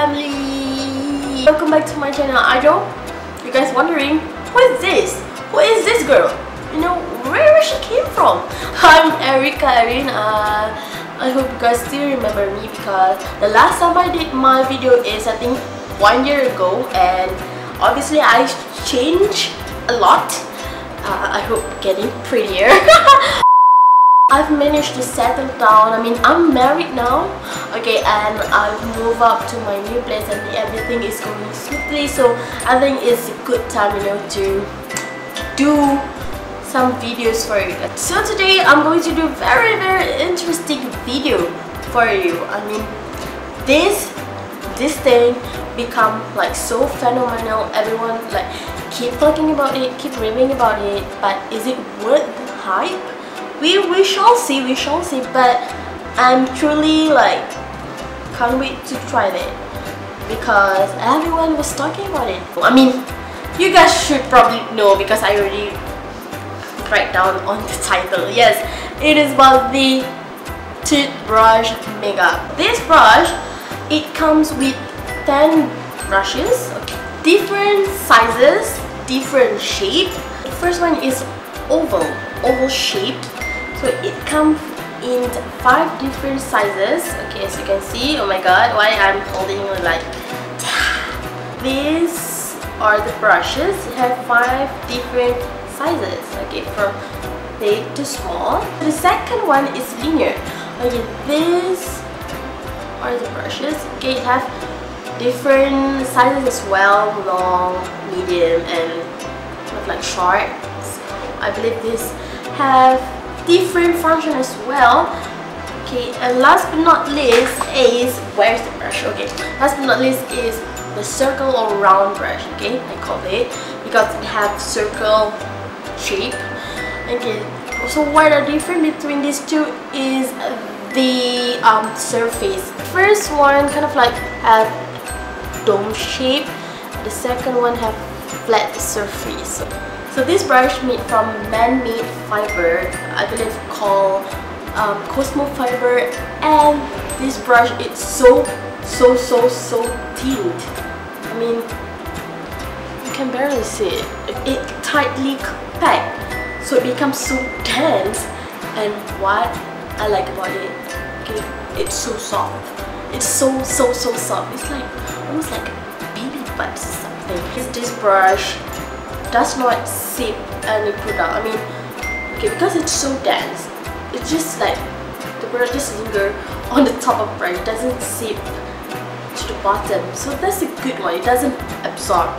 family! Welcome back to my channel. I know you guys wondering, who is this? Who is this girl? You know, where, she came from? I'm Erieqa Erine. Uh, I hope you guys still remember me because the last time I did my video is I think one year ago and obviously I changed a lot. Uh, I hope getting prettier. I've managed to settle down. I mean, I'm married now, okay, and I've moved up to my new place and everything is going smoothly. So I think it's a good time, you know, to do some videos for you. So today I'm going to do very, very interesting video for you. I mean, this this thing become like so phenomenal. Everyone like keep talking about it, keep raving about it, but is it worth the hype? We we shall see we shall see but I'm truly like can't wait to try it. Because everyone was talking about it. I mean you guys should probably know because I already write down on the title. Yes it is about the toothbrush mega this brush it comes with 10 brushes different sizes different shape. The first one is oval oval shaped so it comes in five different sizes. Okay as you can see oh my god why I'm holding like these are the brushes. It have five different sizes. Okay from big to small. The second one is linear okay these are the brushes. Okay it have different sizes as well long medium and like short. So I believe this have different function as well. Okay and last but not least is where's the brush? Okay last but not least is the circle or round brush okay I call it because it have circle shape. Okay so what the difference between these two is the um, surface. First one kind of like have dome shape the second one have flat surface so this brush made from man-made fiber, I believe called um, Cosmo fiber and this brush it's so so so so thin. I mean you can barely see it. It tightly packed so it becomes so dense and what I like about it, okay, it's so soft. It's so so so soft. It's like almost like baby butt something. Here's This brush does not sip any product. I mean, okay, because it's so dense, it's just like the product just linger on the top of bread. It doesn't sip to the bottom. So that's a good one. It doesn't absorb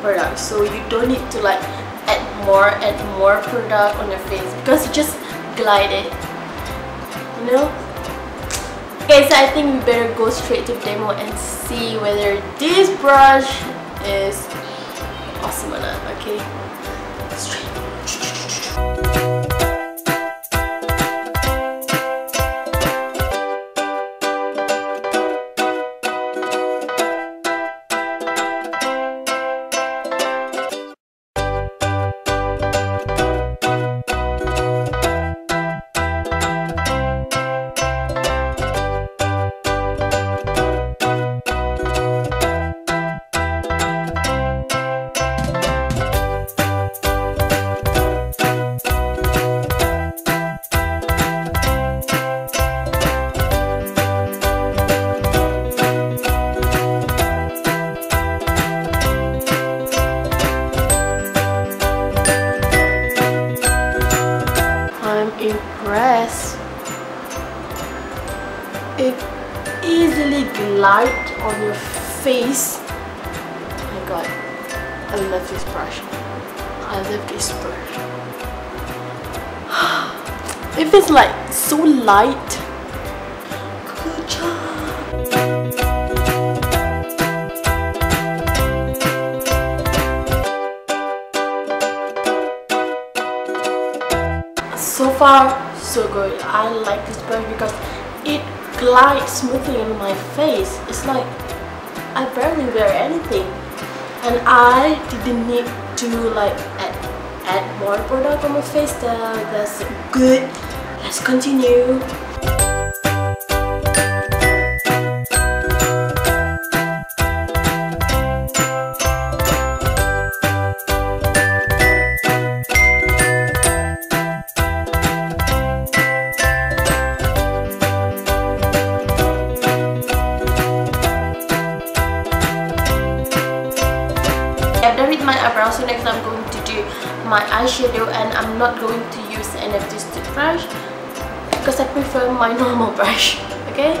product. So you don't need to like add more, add more product on your face because you just glide it. You know? Okay, so I think we better go straight to demo and see whether this brush is awesome or not, okay? Straight. impressed. Glides on your face. Oh my god, I love this brush. I love this brush. It feels like so light. Good job. so far so good I like this brush because it glides smoothly on my face. It's like I barely wear anything. And I didn't need to like add, add more product on my face. That, that's good. Let's continue with my eyebrows so next I'm going to do my eyeshadow and I'm not going to use an of this brush because I prefer my normal brush okay?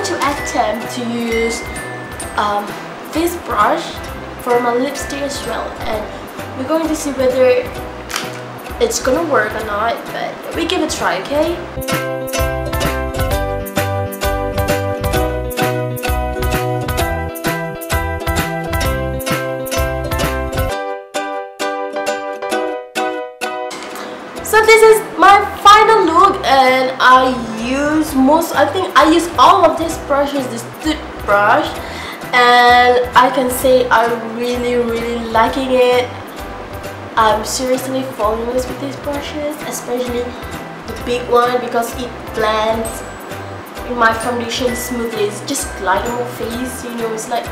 Going to attempt to use um, this brush for my lipstick as well. And we're going to see whether it's gonna work or not but we give it a try okay these brushes, this toothbrush and I can say I'm really really liking it. I'm seriously falling in love with these brushes, especially the big one because it blends in my foundation smoothly. It's just glide on my face, you know, it's like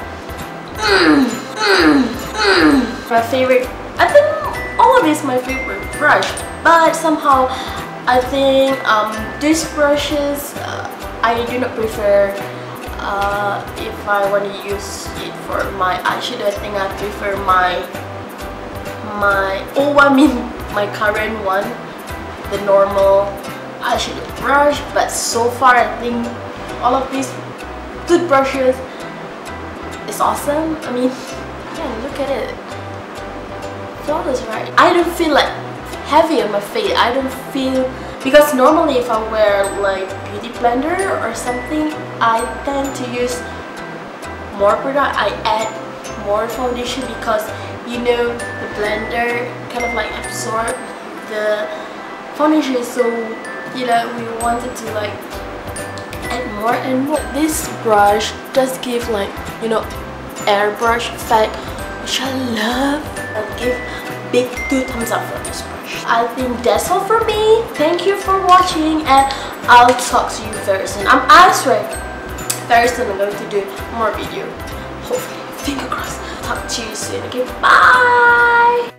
my favorite. I think all is my favorite brush but somehow I think um, these brushes uh, I do not prefer uh, if I want to use it for my eyeshadow I think I prefer my my oh I mean my current one the normal eyeshadow brush. But so far I think all of these toothbrushes is awesome. I mean yeah look at it. Flawless right. I don't feel like heavy on my face. I don't feel because normally if I wear like beauty blender or something I tend to use more product. I add more foundation because you know the blender kind of like absorb the foundation. So you know we wanted to like add more and more. This brush does give like you know airbrush effect which I love. I'll give big two thumbs up for this brush. I think that's all for me. Thank you for watching and I'll talk to you very soon. I'm I swear very soon I'm going to do more video. Hopefully, finger crossed. Talk to you soon. Okay, bye!